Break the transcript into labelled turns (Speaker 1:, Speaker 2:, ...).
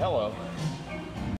Speaker 1: Hello.